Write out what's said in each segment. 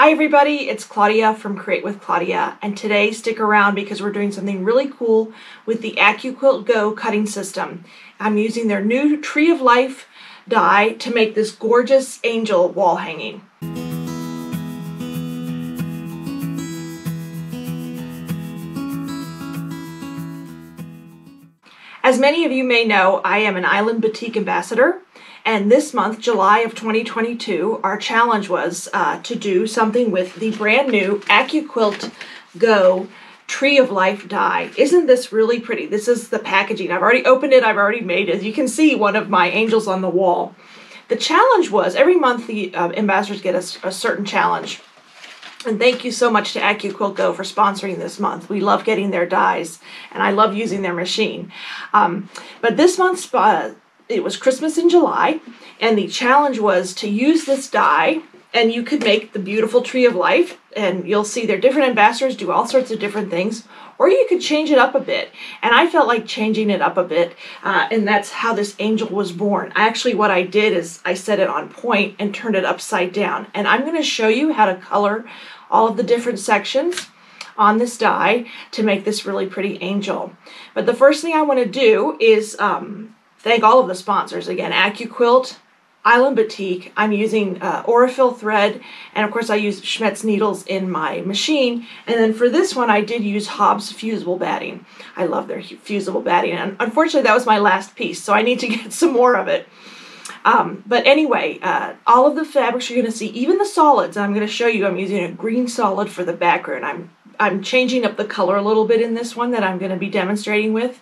Hi everybody, it's Claudia from Create with Claudia and today stick around because we're doing something really cool with the AccuQuilt Go cutting system. I'm using their new Tree of Life die to make this gorgeous angel wall hanging. As many of you may know, I am an Island Batik ambassador and this month, July of 2022, our challenge was uh, to do something with the brand new AccuQuilt Go Tree of Life die. Isn't this really pretty? This is the packaging. I've already opened it. I've already made it. You can see one of my angels on the wall. The challenge was every month the uh, ambassadors get a, a certain challenge. And thank you so much to AccuQuilt Go for sponsoring this month. We love getting their dies, and I love using their machine. Um, but this month's uh, it was Christmas in July, and the challenge was to use this die, and you could make the beautiful tree of life, and you'll see their different ambassadors do all sorts of different things, or you could change it up a bit. And I felt like changing it up a bit, uh, and that's how this angel was born. Actually, what I did is I set it on point and turned it upside down, and I'm going to show you how to color all of the different sections on this die to make this really pretty angel. But the first thing I want to do is um, Thank all of the sponsors again AccuQuilt, Island Batik. I'm using uh, Aurifil thread, and of course I use Schmetz needles in my machine. And then for this one, I did use Hobbs fusible batting. I love their fusible batting, and unfortunately that was my last piece, so I need to get some more of it. Um, but anyway, uh, all of the fabrics you're going to see, even the solids, I'm going to show you, I'm using a green solid for the background. I'm, I'm changing up the color a little bit in this one that I'm going to be demonstrating with.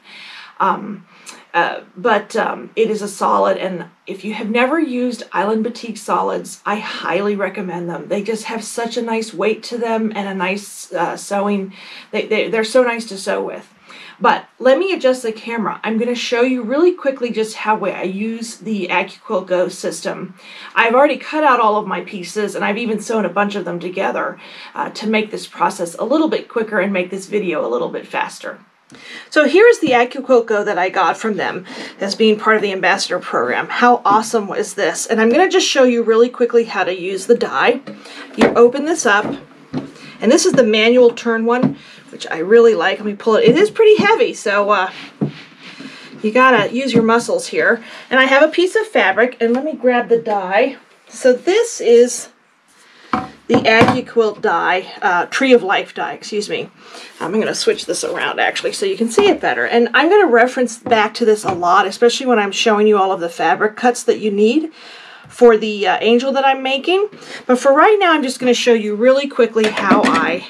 Um, uh, but um, it is a solid, and if you have never used Island Batik solids, I highly recommend them. They just have such a nice weight to them and a nice uh, sewing. They, they, they're so nice to sew with. But let me adjust the camera. I'm going to show you really quickly just how I use the AccuQuilt Go system. I've already cut out all of my pieces and I've even sewn a bunch of them together uh, to make this process a little bit quicker and make this video a little bit faster. So here's the AccuQuilt Go that I got from them as being part of the ambassador program. How awesome was this? And I'm going to just show you really quickly how to use the die. You open this up, and this is the manual turn one, which I really like. Let me pull it. It is pretty heavy, so uh, you got to use your muscles here. And I have a piece of fabric, and let me grab the die. So this is the AccuQuilt die, uh, Tree of Life die, excuse me. I'm going to switch this around actually so you can see it better. And I'm going to reference back to this a lot, especially when I'm showing you all of the fabric cuts that you need for the uh, angel that I'm making. But for right now, I'm just going to show you really quickly how I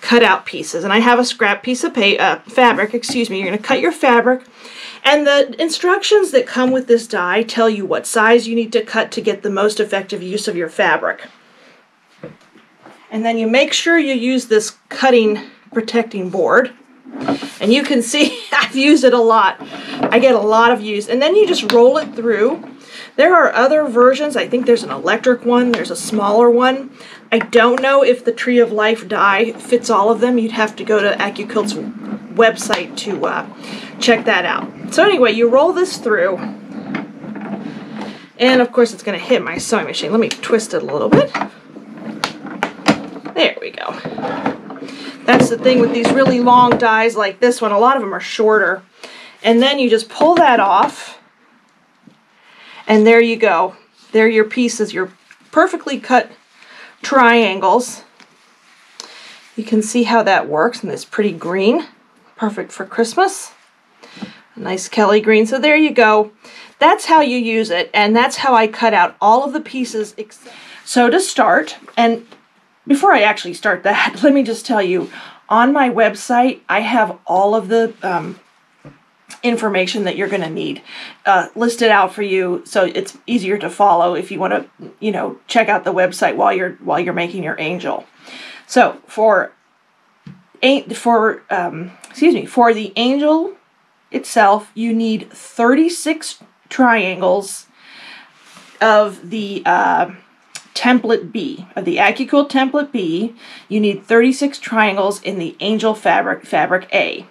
cut out pieces. And I have a scrap piece of uh, fabric, excuse me. You're going to cut your fabric. And the instructions that come with this die tell you what size you need to cut to get the most effective use of your fabric. And then you make sure you use this cutting protecting board. And you can see I've used it a lot. I get a lot of use. And then you just roll it through. There are other versions. I think there's an electric one. There's a smaller one. I don't know if the Tree of Life die fits all of them. You'd have to go to AccuQuilt's website to uh, check that out. So anyway, you roll this through. And of course it's going to hit my sewing machine. Let me twist it a little bit. There we go. That's the thing with these really long dies like this one. A lot of them are shorter. And then you just pull that off. And there you go. There your pieces, your perfectly cut triangles. You can see how that works and it's pretty green. Perfect for Christmas. Nice Kelly green. So there you go. That's how you use it. And that's how I cut out all of the pieces. So to start, and before I actually start that, let me just tell you, on my website, I have all of the um, information that you're going to need uh, listed out for you, so it's easier to follow if you want to, you know, check out the website while you're while you're making your angel. So for for um, excuse me for the angel itself, you need 36 triangles of the uh, template B, of the AccuQuilt template B, you need 36 triangles in the angel fabric, fabric A,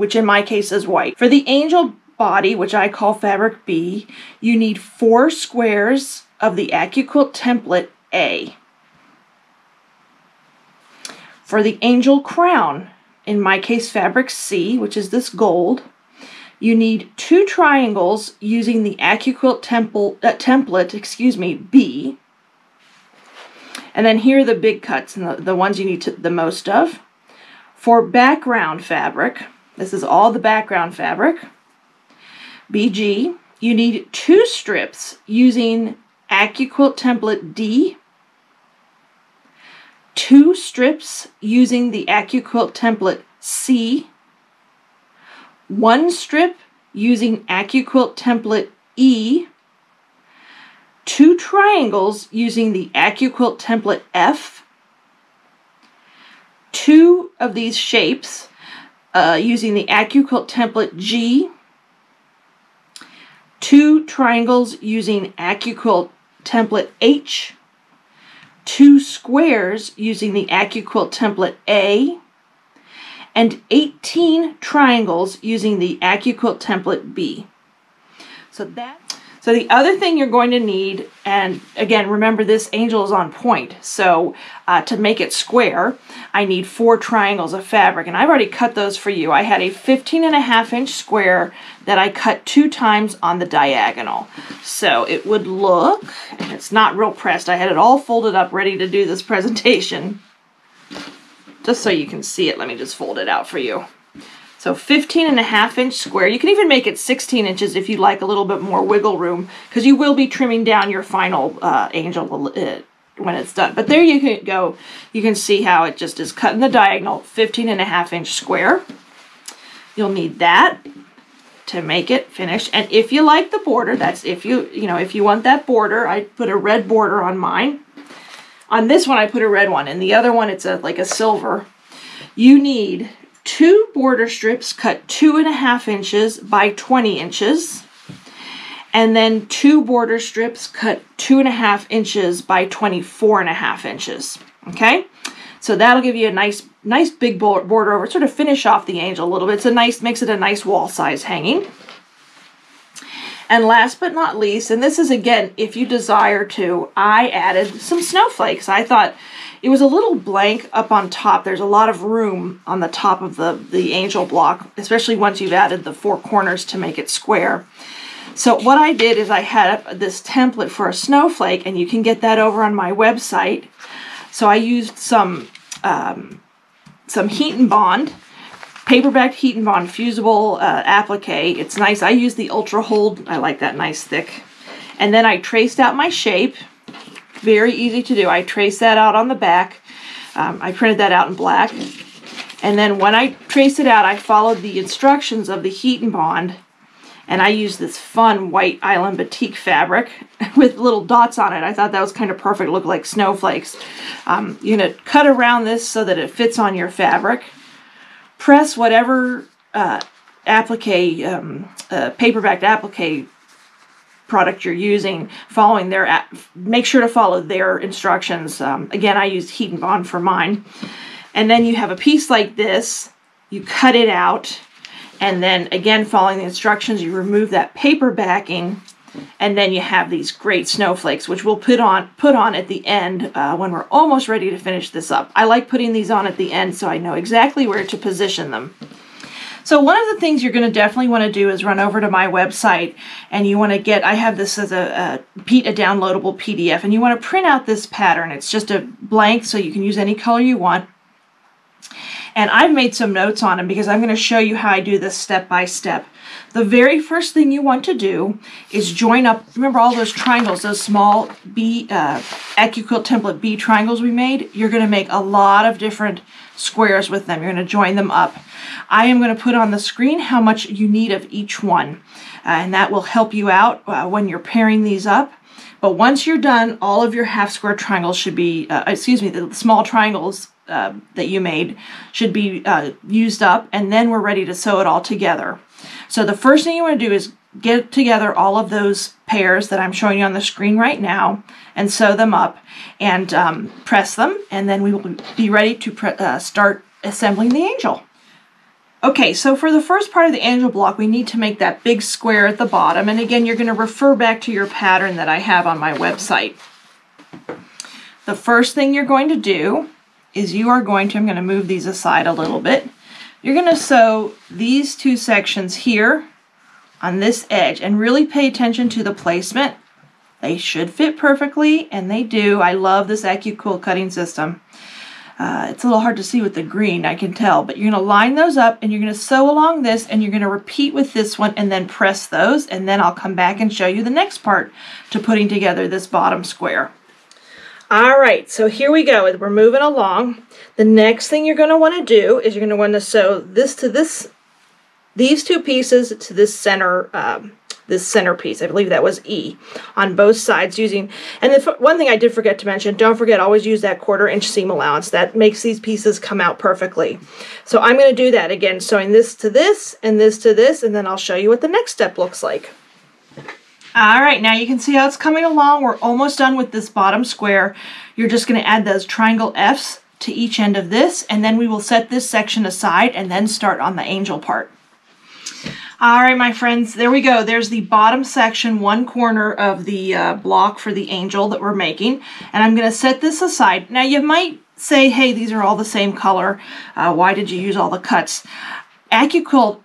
which in my case is white. For the angel body, which I call fabric B, you need four squares of the AccuQuilt template A. For the angel crown, in my case fabric C, which is this gold, you need two triangles using the AccuQuilt temple, uh, template, excuse me, B. And then here are the big cuts and the, the ones you need to, the most of. For background fabric, this is all the background fabric, BG, you need two strips using AccuQuilt template D, two strips using the AccuQuilt template C, one strip using AccuQuilt template E, two triangles using the AccuQuilt template F, two of these shapes uh, using the AccuQuilt template G, two triangles using AccuQuilt template H, two squares using the AccuQuilt template A, and 18 triangles using the AccuQuilt template B. So that so the other thing you're going to need, and again, remember this angel is on point, so uh, to make it square, I need four triangles of fabric, and I've already cut those for you. I had a 15 and a half inch square that I cut two times on the diagonal. So it would look, and it's not real pressed, I had it all folded up ready to do this presentation. Just so you can see it, let me just fold it out for you. So 15 and a half inch square. You can even make it 16 inches if you like a little bit more wiggle room because you will be trimming down your final uh, angel uh, when it's done. But there you can go. You can see how it just is cut in the diagonal, 15 and a half inch square. You'll need that to make it finish. And if you like the border, that's if you, you know, if you want that border, I put a red border on mine. On this one, I put a red one, and the other one, it's a like a silver. You need two border strips cut two and a half inches by 20 inches. And then two border strips cut two and a half inches by 24 and a half inches okay? So that'll give you a nice nice big border over sort of finish off the angel a little bit. It's a nice makes it a nice wall size hanging and last but not least and this is again if you desire to i added some snowflakes i thought it was a little blank up on top. There's a lot of room on the top of the, the angel block, especially once you've added the four corners to make it square. So what I did is I had this template for a snowflake, and you can get that over on my website. So I used some um, some HeatnBond, paperback HeatnBond fusible uh, applique. It's nice. I use the Ultra Hold. I like that nice thick. And then I traced out my shape very easy to do. I traced that out on the back. Um, I printed that out in black. And then when I traced it out, I followed the instructions of the HeatnBond. And I used this fun white Island Batik fabric with little dots on it. I thought that was kind of perfect, look like snowflakes. Um, you're going to cut around this so that it fits on your fabric. Press whatever uh, applique, um, uh, applique product you're using, following their, make sure to follow their instructions. Um, again, I used bond for mine. And then you have a piece like this, you cut it out, and then again, following the instructions, you remove that paper backing, and then you have these great snowflakes, which we'll put on put on at the end uh, when we're almost ready to finish this up. I like putting these on at the end so I know exactly where to position them. So one of the things you're going to definitely want to do is run over to my website and you want to get, I have this as a, a, a downloadable PDF and you want to print out this pattern. It's just a blank so you can use any color you want. And I've made some notes on them because I'm going to show you how I do this step by step. The very first thing you want to do is join up, remember all those triangles, those small B, uh, AccuQuilt template B triangles we made? You're going to make a lot of different squares with them. You're going to join them up. I am going to put on the screen how much you need of each one. Uh, and that will help you out uh, when you're pairing these up. But once you're done, all of your half square triangles should be, uh, excuse me, the small triangles uh, that you made should be uh, used up and then we're ready to sew it all together. So the first thing you want to do is get together all of those pairs that I'm showing you on the screen right now and sew them up and um, press them and then we will be ready to uh, start assembling the angel. Okay, so for the first part of the angel block, we need to make that big square at the bottom. And again, you're going to refer back to your pattern that I have on my website. The first thing you're going to do is you are going to, I'm going to move these aside a little bit. You're going to sew these two sections here on this edge and really pay attention to the placement. They should fit perfectly and they do. I love this AccuQuilt cutting system. Uh, it's a little hard to see with the green, I can tell, but you're going to line those up and you're going to sew along this and you're going to repeat with this one and then press those and then I'll come back and show you the next part to putting together this bottom square. All right, so here we go. We're moving along. The next thing you're going to want to do is you're going to want to sew this to this, these two pieces to this center, um, this center piece. I believe that was E on both sides using, and the one thing I did forget to mention, don't forget always use that quarter inch seam allowance. That makes these pieces come out perfectly. So I'm going to do that again, sewing this to this and this to this, and then I'll show you what the next step looks like. All right, now you can see how it's coming along. We're almost done with this bottom square. You're just going to add those triangle Fs to each end of this, and then we will set this section aside and then start on the angel part. All right, my friends, there we go. There's the bottom section, one corner of the uh, block for the angel that we're making, and I'm going to set this aside. Now, you might say, hey, these are all the same color. Uh, why did you use all the cuts? AccuQuilt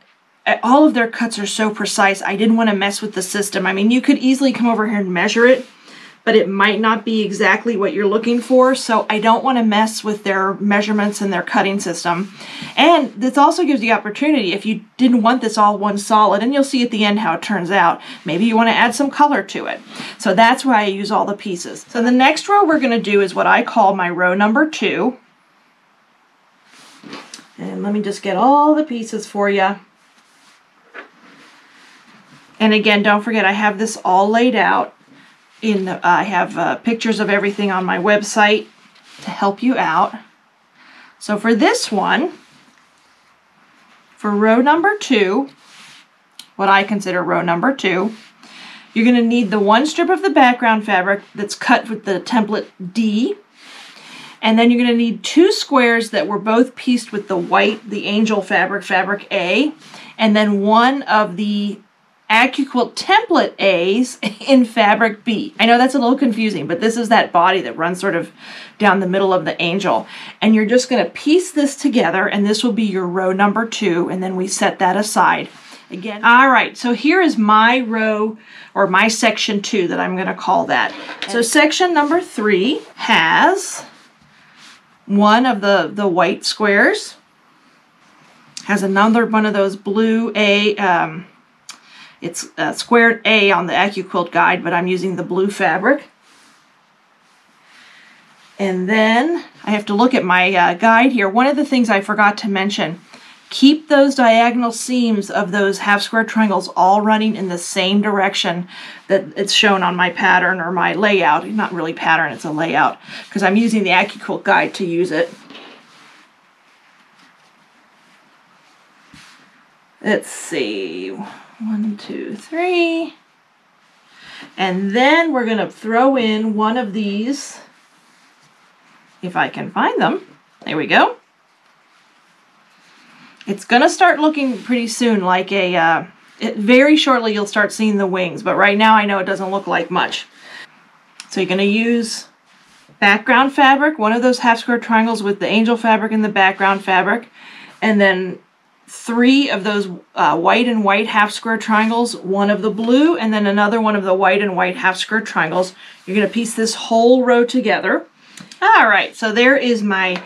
all of their cuts are so precise. I didn't want to mess with the system. I mean, you could easily come over here and measure it, but it might not be exactly what you're looking for. So I don't want to mess with their measurements and their cutting system. And this also gives the opportunity, if you didn't want this all one solid, and you'll see at the end how it turns out, maybe you want to add some color to it. So that's why I use all the pieces. So the next row we're going to do is what I call my row number two. And let me just get all the pieces for you. And again, don't forget, I have this all laid out. In the, I have uh, pictures of everything on my website to help you out. So for this one, for row number two, what I consider row number two, you're going to need the one strip of the background fabric that's cut with the template D. And then you're going to need two squares that were both pieced with the white, the angel fabric, fabric A, and then one of the AccuQuilt template A's in fabric B. I know that's a little confusing, but this is that body that runs sort of down the middle of the angel. And you're just going to piece this together, and this will be your row number two, and then we set that aside. Again, all right, so here is my row, or my section two that I'm going to call that. So section number three has one of the, the white squares, has another one of those blue A, um, it's a squared A on the AccuQuilt guide, but I'm using the blue fabric. And then I have to look at my uh, guide here. One of the things I forgot to mention, keep those diagonal seams of those half square triangles all running in the same direction that it's shown on my pattern or my layout. Not really pattern, it's a layout, because I'm using the AccuQuilt guide to use it. Let's see. One, two, three. And then we're going to throw in one of these, if I can find them. There we go. It's going to start looking pretty soon like a, uh, it, very shortly you'll start seeing the wings, but right now I know it doesn't look like much. So you're going to use background fabric, one of those half square triangles with the angel fabric in the background fabric, and then three of those uh, white and white half square triangles, one of the blue, and then another one of the white and white half square triangles. You're going to piece this whole row together. All right, so there is my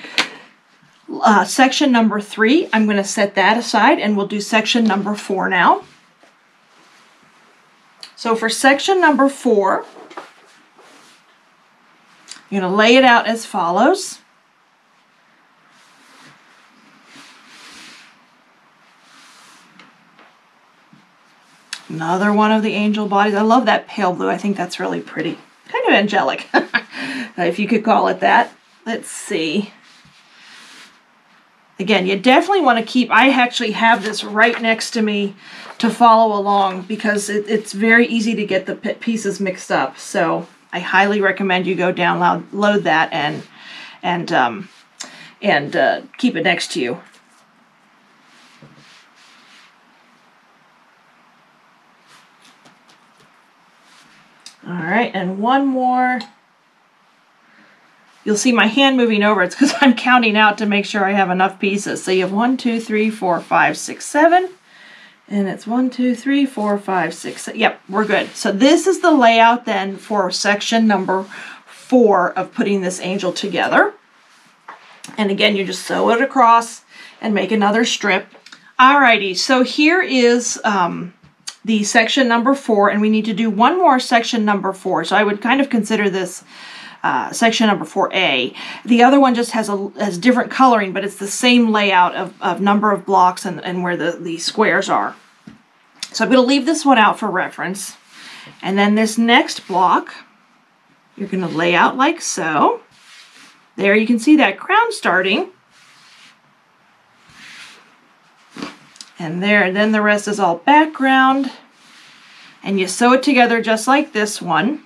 uh, section number three. I'm going to set that aside and we'll do section number four now. So for section number four, you're going to lay it out as follows. Another one of the angel bodies. I love that pale blue. I think that's really pretty. Kind of angelic, if you could call it that. Let's see. Again, you definitely want to keep, I actually have this right next to me to follow along because it, it's very easy to get the pieces mixed up. So I highly recommend you go download load that and and um, and uh, keep it next to you. All right, and one more. you'll see my hand moving over. It's because I'm counting out to make sure I have enough pieces. So you have one, two, three, four, five, six, seven. And it's one, two, three, four, five, six. Yep, we're good. So this is the layout then for section number four of putting this angel together. And again, you just sew it across and make another strip. Alrighty, so here is um, the section number four, and we need to do one more section number four. So I would kind of consider this uh, section number 4A. The other one just has a has different coloring, but it's the same layout of, of number of blocks and, and where the, the squares are. So I'm going to leave this one out for reference. And then this next block, you're going to lay out like so. There you can see that crown starting. And there, then the rest is all background. And you sew it together just like this one.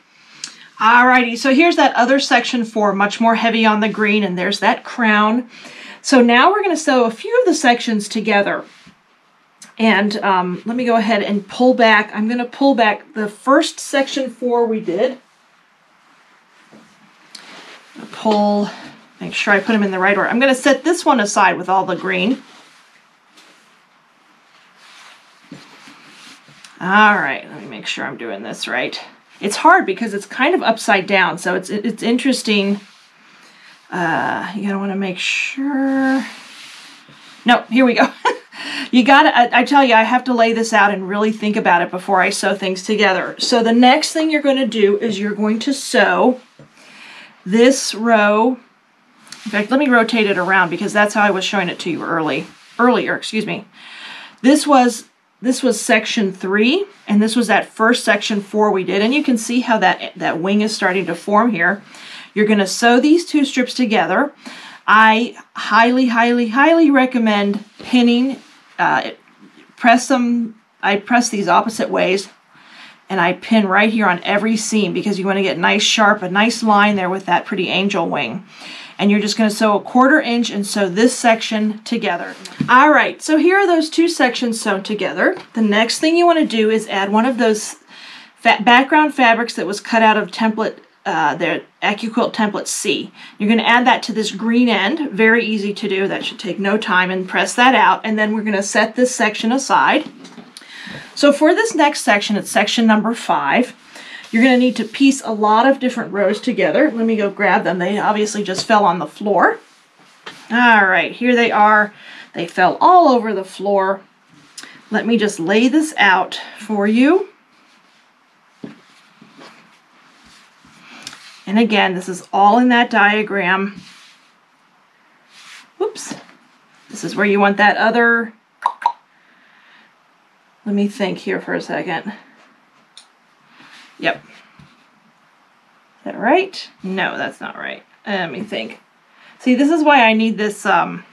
Alrighty, so here's that other section four, much more heavy on the green, and there's that crown. So now we're going to sew a few of the sections together. And um, let me go ahead and pull back. I'm going to pull back the first section four we did. Pull, make sure I put them in the right order. I'm going to set this one aside with all the green. All right, let me make sure I'm doing this right. It's hard because it's kind of upside down, so it's it's interesting. Uh, you gotta want to make sure. No, here we go. you gotta, I, I, tell you, I have to lay this out and really think about it before I sew things together. So the next thing you're going to do is you're going to sew this row. In fact, let me rotate it around because that's how I was showing it to you early, earlier, excuse me. This was this was section three, and this was that first section four we did. And you can see how that, that wing is starting to form here. You're going to sew these two strips together. I highly, highly, highly recommend pinning. Uh, press them, I press these opposite ways and I pin right here on every seam because you want to get nice sharp, a nice line there with that pretty angel wing and you're just going to sew a quarter inch and sew this section together. All right, so here are those two sections sewn together. The next thing you want to do is add one of those fa background fabrics that was cut out of template, uh, the AccuQuilt template C. You're going to add that to this green end, very easy to do, that should take no time, and press that out, and then we're going to set this section aside. So for this next section, it's section number five, you're going to need to piece a lot of different rows together. Let me go grab them. They obviously just fell on the floor. All right, here they are. They fell all over the floor. Let me just lay this out for you. And again, this is all in that diagram. Whoops. This is where you want that other, let me think here for a second. Yep. Is that right? No, that's not right. Let me think. See, this is why I need this, um,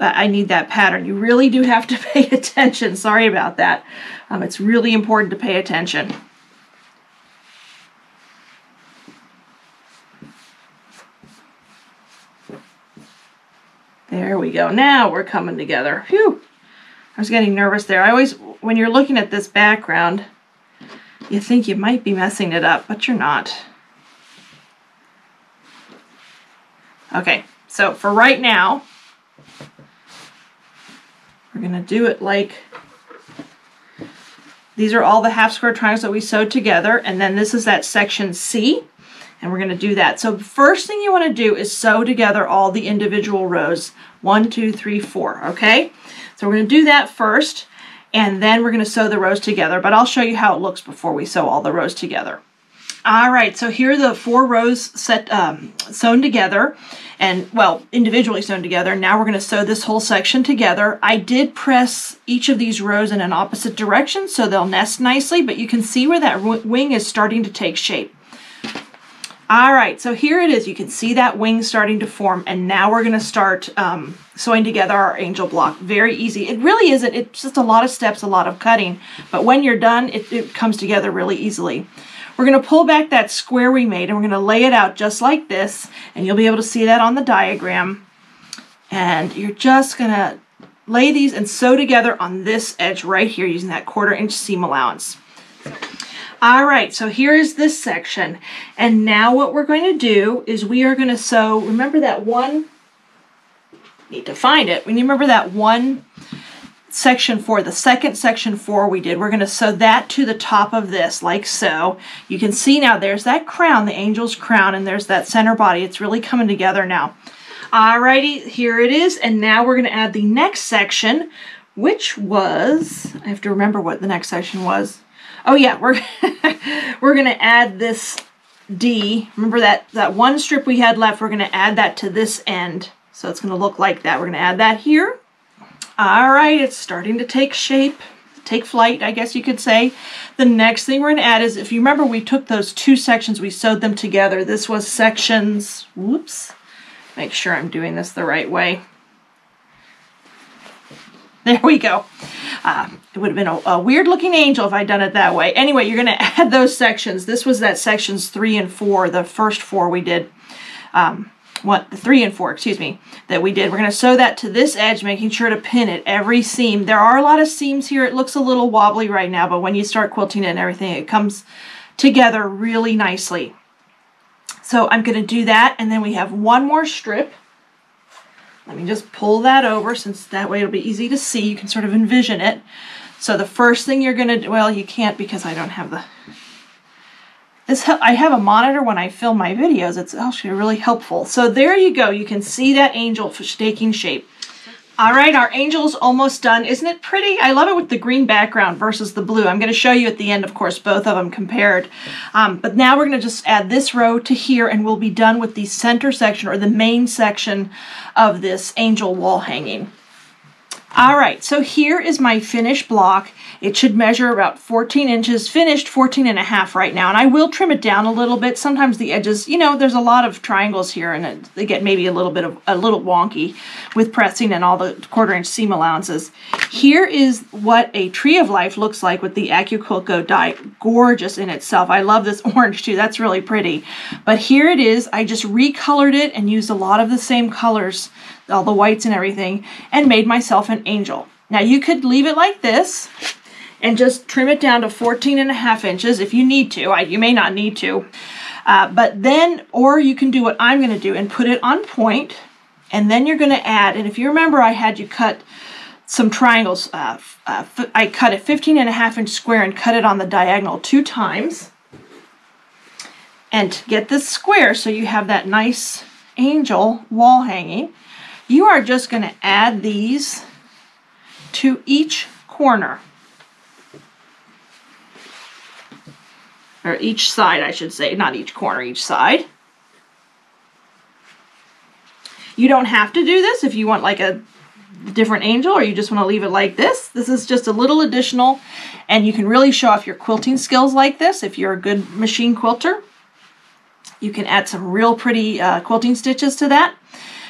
I need that pattern. You really do have to pay attention. Sorry about that. Um, it's really important to pay attention. There we go. Now we're coming together. Phew. I was getting nervous there. I always, when you're looking at this background, you think you might be messing it up, but you're not. Okay, so for right now, we're to do it like these are all the half square triangles that we sewed together, and then this is that section C, and we're to do that. So first thing you want to do is sew together all the individual rows, one, two, three, four, okay? So we're to do that first and then we're going to sew the rows together, but I'll show you how it looks before we sew all the rows together. All right, so here are the four rows set um, sewn together and, well, individually sewn together. Now we're going to sew this whole section together. I did press each of these rows in an opposite direction so they'll nest nicely, but you can see where that wing is starting to take shape. All right, so here it is. You can see that wing starting to form, and now we're going to start um, sewing together our angel block. Very easy. It really isn't. It's just a lot of steps, a lot of cutting, but when you're done, it, it comes together really easily. We're going to pull back that square we made, and we're going to lay it out just like this, and you'll be able to see that on the diagram. And you're just going to lay these and sew together on this edge right here using that quarter inch seam allowance. All right, so here is this section. And now what we're going to do is we are going to sew, remember that one, need to find it. When you remember that one section four, the second section four we did, we're going to sew that to the top of this like so. You can see now there's that crown, the angel's crown, and there's that center body. It's really coming together now. Alrighty, here it is. And now we're going to add the next section, which was, I have to remember what the next section was. Oh yeah, we're we're gonna add this D. Remember that, that one strip we had left, we're gonna add that to this end. So it's gonna look like that. We're gonna add that here. All right, it's starting to take shape, take flight, I guess you could say. The next thing we're gonna add is, if you remember, we took those two sections, we sewed them together. This was sections, whoops, make sure I'm doing this the right way. There we go. Uh, it would have been a, a, weird looking angel if I'd done it that way. Anyway, you're going to add those sections. This was that sections three and four, the first four we did. Um, what the three and four, excuse me, that we did. We're going to sew that to this edge, making sure to pin it every seam. There are a lot of seams here. It looks a little wobbly right now, but when you start quilting it and everything, it comes together really nicely. So I'm going to do that, and then we have one more strip. Let me just pull that over since that way it'll be easy to see. You can sort of envision it. So the first thing you're going to do, well, you can't because I don't have the, this, I have a monitor when I film my videos. It's actually really helpful. So there you go. You can see that angel taking shape. All right, our angel's almost done. Isn't it pretty? I love it with the green background versus the blue. I'm going to show you at the end, of course, both of them compared. Um, but now we're going to just add this row to here and we'll be done with the center section or the main section of this angel wall hanging. All right, so here is my finished block. It should measure about 14 inches, finished 14 and a half right now. And I will trim it down a little bit. Sometimes the edges, you know, there's a lot of triangles here and it, they get maybe a little bit of a little wonky with pressing and all the quarter inch seam allowances. Here is what a tree of life looks like with the AccuQuilt die. Gorgeous in itself. I love this orange too. That's really pretty. But here it is. I just recolored it and used a lot of the same colors, all the whites and everything, and made myself an angel. Now you could leave it like this and just trim it down to 14 and a half inches if you need to. I, you may not need to. Uh, but then, or you can do what I'm going to do and put it on point, and then you're going to add, and if you remember I had you cut some triangles, uh, uh, I cut a 15 and a half inch square and cut it on the diagonal two times. And get this square so you have that nice angel wall hanging, you are just going to add these to each corner. or each side I should say, not each corner, each side. You don't have to do this if you want like a different angel or you just want to leave it like this. This is just a little additional and you can really show off your quilting skills like this if you're a good machine quilter. You can add some real pretty uh, quilting stitches to that.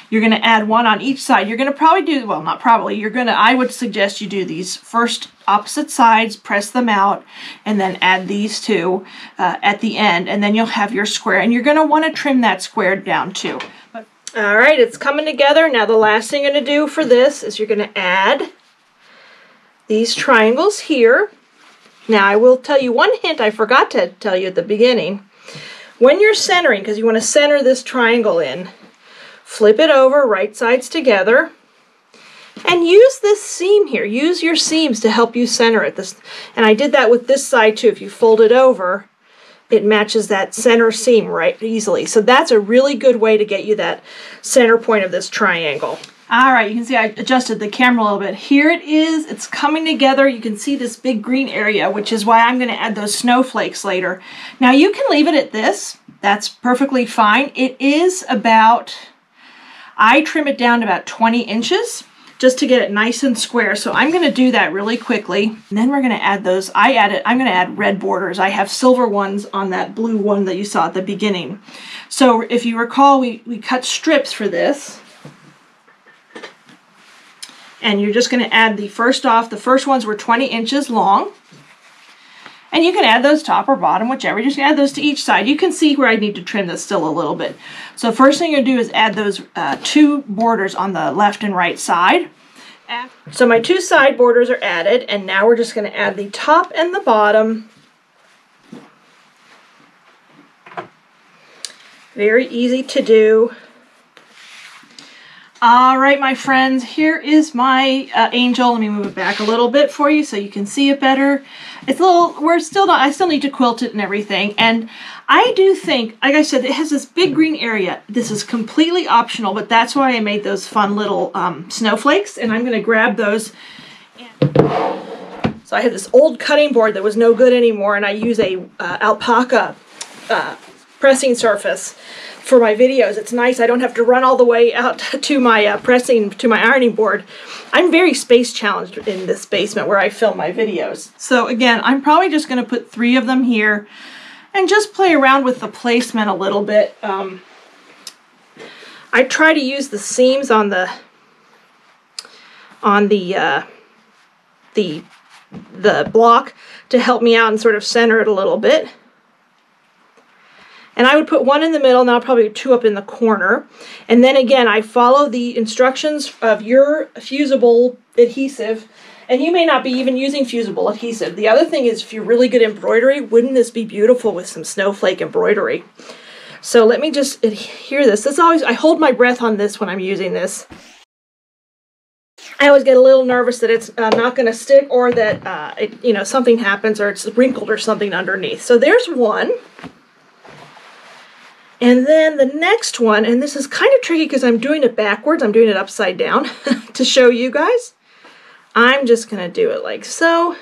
You're going to add one on each side. You're going to probably do, well, not probably, you're going to, I would suggest you do these first opposite sides, press them out, and then add these two uh, at the end, and then you'll have your square. And you're going to want to trim that square down too. But, all right, it's coming together. Now the last thing you're going to do for this is you're going to add these triangles here. Now I will tell you one hint I forgot to tell you at the beginning. When you're centering, because you want to center this triangle in, flip it over, right sides together, and use this seam here. Use your seams to help you center it. This, and I did that with this side too. If you fold it over, it matches that center seam right easily. So that's a really good way to get you that center point of this triangle. All right, you can see I adjusted the camera a little bit. Here it is, it's coming together. You can see this big green area, which is why I'm gonna add those snowflakes later. Now you can leave it at this. That's perfectly fine. It is about I trim it down to about 20 inches just to get it nice and square. So I'm going to do that really quickly. And then we're going to add those. I added, I'm going to add red borders. I have silver ones on that blue one that you saw at the beginning. So if you recall, we, we cut strips for this. And you're just going to add the first off. The first ones were 20 inches long. And you can add those top or bottom, whichever. Just add those to each side. You can see where I need to trim this still a little bit. So first thing you're going to do is add those uh, two borders on the left and right side. So my two side borders are added, and now we're just going to add the top and the bottom. Very easy to do. All right, my friends, here is my uh, angel. Let me move it back a little bit for you so you can see it better. It's a little, we're still not, I still need to quilt it and everything. And I do think, like I said, it has this big green area. This is completely optional, but that's why I made those fun little um, snowflakes. And I'm gonna grab those. So I had this old cutting board that was no good anymore, and I use a uh, alpaca uh, pressing surface for my videos. It's nice. I don't have to run all the way out to my uh, pressing, to my ironing board. I'm very space challenged in this basement where I film my videos. So again, I'm probably just going to put three of them here and just play around with the placement a little bit. Um, I try to use the seams on the on the uh, the the block to help me out and sort of center it a little bit. And I would put one in the middle, now probably two up in the corner. And then again, I follow the instructions of your fusible adhesive. And you may not be even using fusible adhesive. The other thing is, if you're really good embroidery, wouldn't this be beautiful with some snowflake embroidery? So let me just adhere this. This always, I hold my breath on this when I'm using this. I always get a little nervous that it's uh, not going to stick or that, uh, it, you know, something happens or it's wrinkled or something underneath. So there's one. And then the next one, and this is kind of tricky because I'm doing it backwards. I'm doing it upside down to show you guys. I'm just going to do it like so.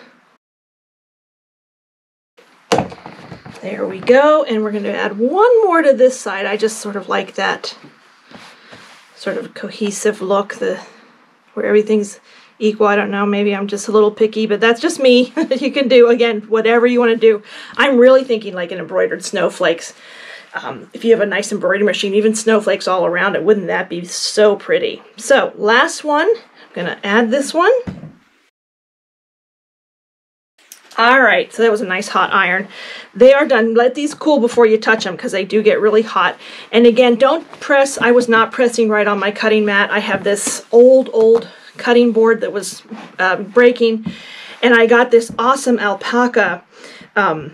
There we go. And we're going to add one more to this side. I just sort of like that sort of cohesive look, the where everything's equal. I don't know, maybe I'm just a little picky, but that's just me. you can do, again, whatever you want to do. I'm really thinking like an embroidered snowflakes. Um, if you have a nice embroidery machine, even snowflakes all around it, wouldn't that be so pretty? So last one, I'm going to add this one. All right, so that was a nice hot iron. They are done. Let these cool before you touch them because they do get really hot. And again, don't press. I was not pressing right on my cutting mat. I have this old, old cutting board that was uh, breaking. And I got this awesome alpaca um,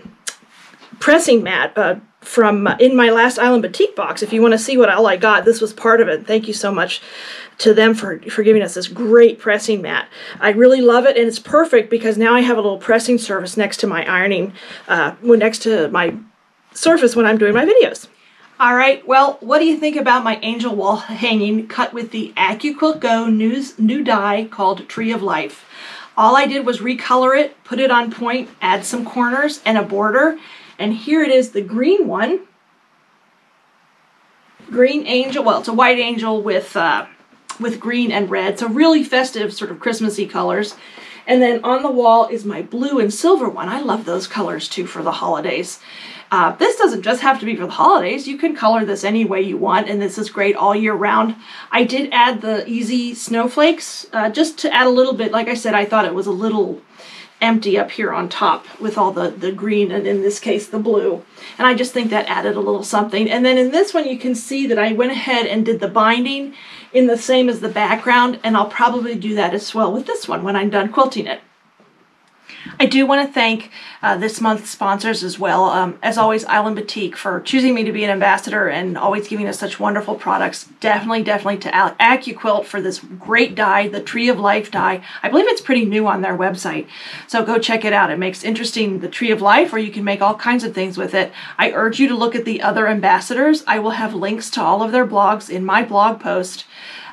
pressing mat, uh, from uh, in my last Island Batik box. If you want to see what all I got, this was part of it. Thank you so much to them for, for giving us this great pressing mat. I really love it, and it's perfect because now I have a little pressing surface next to my ironing, uh, next to my surface when I'm doing my videos. All right, well, what do you think about my angel wall hanging cut with the AccuQuilt Go news, new die called Tree of Life? All I did was recolor it, put it on point, add some corners and a border, and here it is, the green one. Green angel, well, it's a white angel with, uh, with green and red. So really festive, sort of Christmassy colors. And then on the wall is my blue and silver one. I love those colors too for the holidays. Uh, this doesn't just have to be for the holidays. You can color this any way you want, and this is great all year round. I did add the easy snowflakes uh, just to add a little bit. Like I said, I thought it was a little empty up here on top with all the, the green and in this case the blue. And I just think that added a little something. And then in this one you can see that I went ahead and did the binding in the same as the background and I'll probably do that as well with this one when I'm done quilting it. I do want to thank uh, this month's sponsors as well. Um, as always, Island Batik for choosing me to be an ambassador and always giving us such wonderful products. Definitely, definitely to AccuQuilt for this great die, the Tree of Life die. I believe it's pretty new on their website, so go check it out. It makes interesting the Tree of Life, or you can make all kinds of things with it. I urge you to look at the other ambassadors. I will have links to all of their blogs in my blog post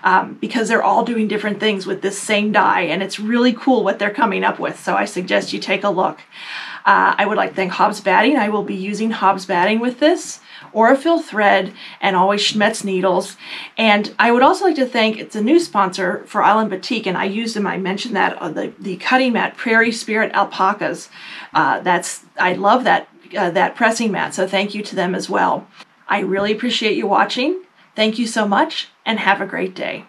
um, because they're all doing different things with this same die and it's really cool what they're coming up with. So I suggest you take a look. Uh, I would like to thank Hobbs Batting. I will be using Hobbs Batting with this. Aurifil thread and always Schmetz needles. And I would also like to thank, it's a new sponsor for Island Batik, and I used them, I mentioned that, uh, the, the cutting mat, Prairie Spirit Alpacas. Uh, that's, I love that, uh, that pressing mat, so thank you to them as well. I really appreciate you watching. Thank you so much and have a great day.